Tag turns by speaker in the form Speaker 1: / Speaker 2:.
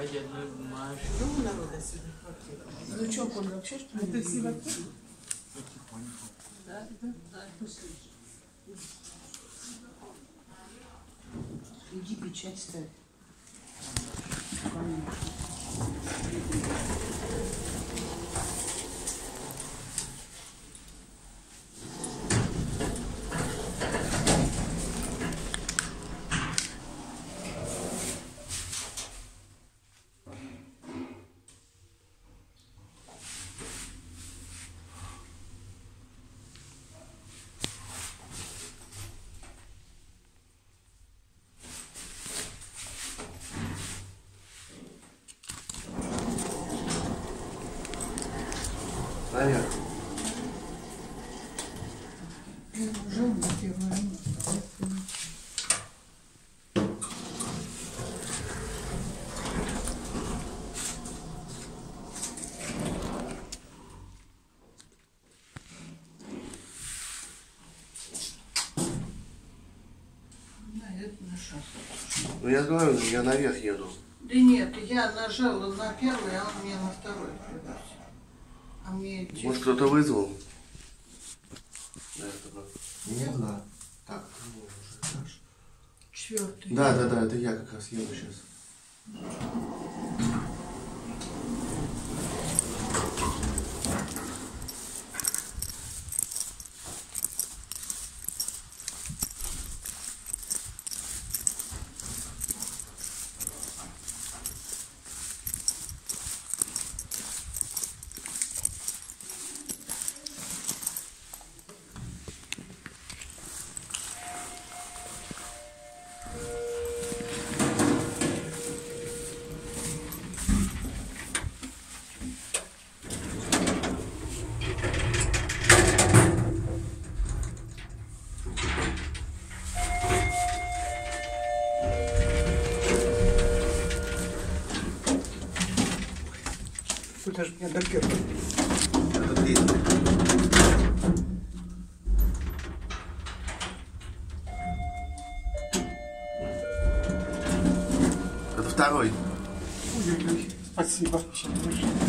Speaker 1: А что у народа сегодня квартира?
Speaker 2: Ну что, Коль, вообще что ли?
Speaker 1: Это все вообще?
Speaker 2: Иди печать ставь.
Speaker 3: Наверх.
Speaker 2: Уже на первое место. Наша.
Speaker 3: Ну я говорю, я наверх еду.
Speaker 2: Да нет, я нажала на первый, а он мне на второй привез. А мне
Speaker 3: Может кто-то вызвал? Да, это Не знаю. Так, уже этаж.
Speaker 2: четвертый.
Speaker 3: Да, да, да, это я как раз еду сейчас.
Speaker 4: Куда же меня доперли?
Speaker 3: Это второй.
Speaker 4: Ой-ой-ой, спасибо. Сейчас.